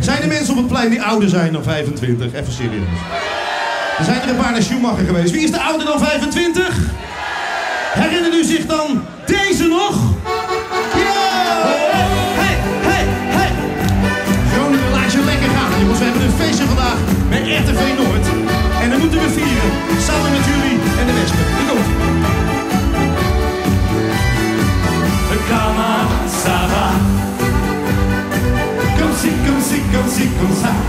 Zijn er mensen op het plein die ouder zijn dan 25? Even serieus. Er zijn er een paar naar Schumacher geweest. Wie is de ouder dan 25? inside.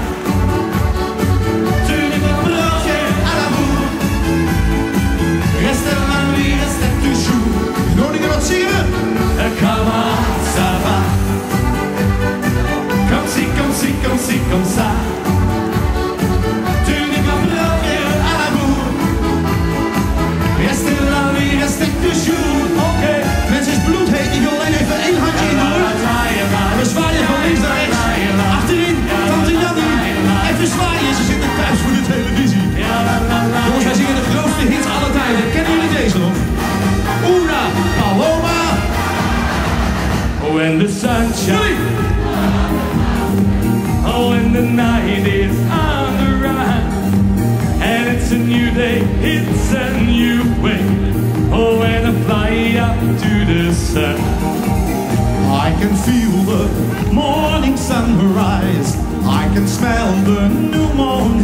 Oh, when the sun shines, oh, when the night is on the rise, and it's a new day, it's a new way. Oh, when I fly up to the sun, I can feel the morning sunrise. I can smell the new moon.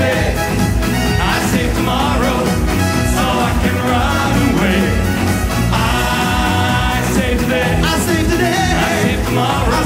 I save tomorrow so I can run away. I save today. I save today. I save tomorrow.